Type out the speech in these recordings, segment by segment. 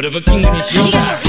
but of a king in his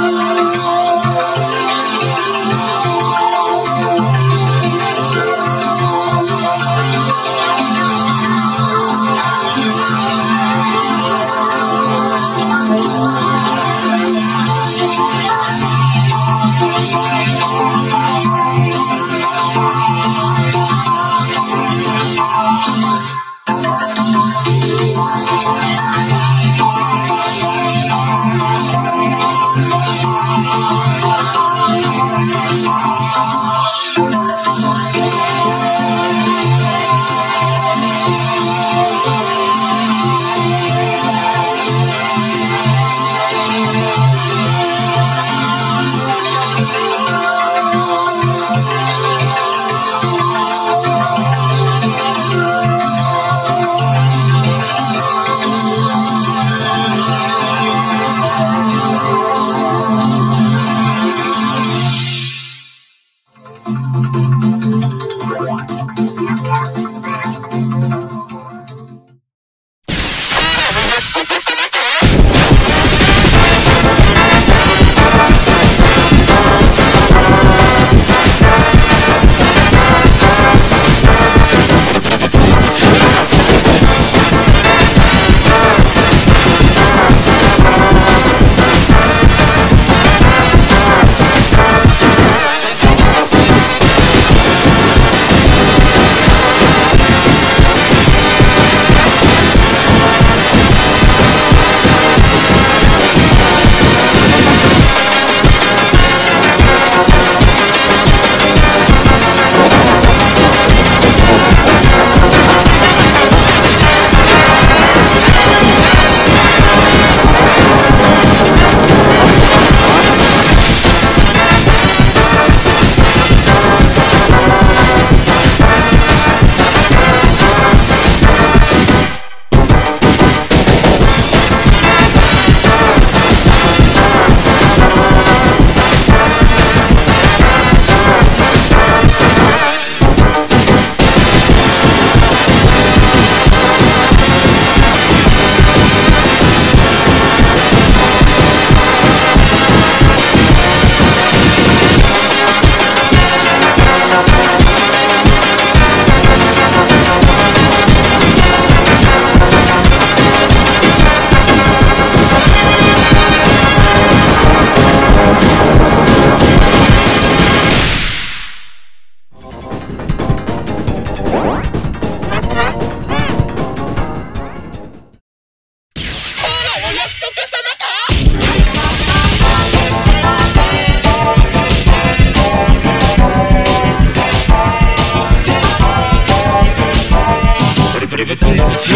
Oh.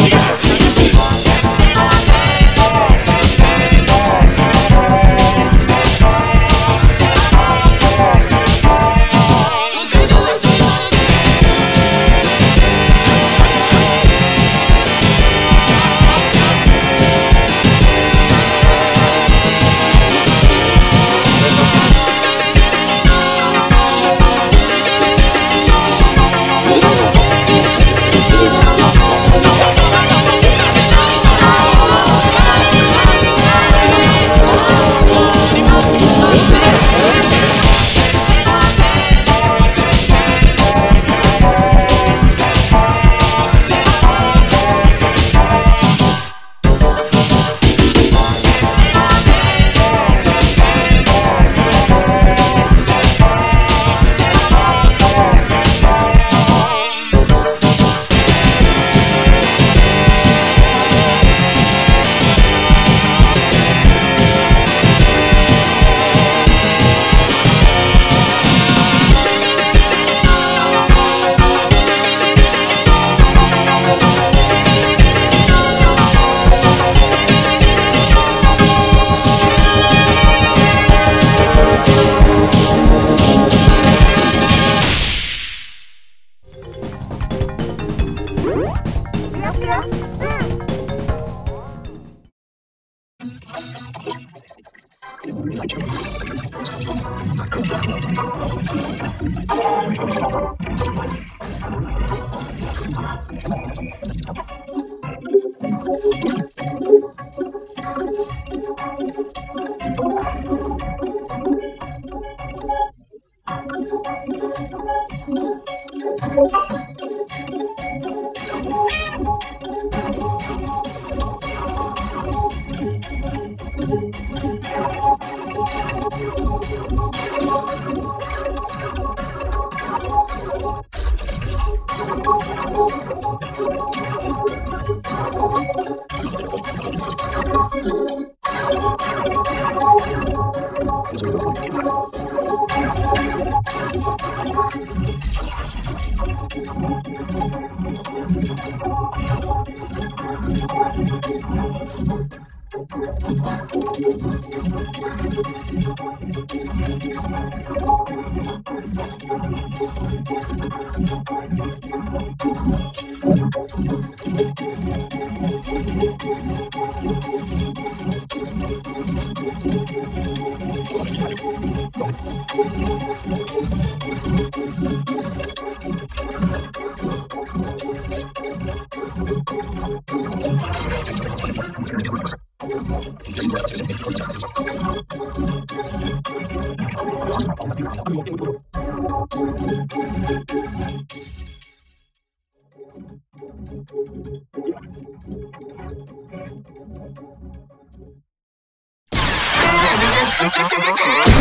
Yeah. Thank you. I'm sorry.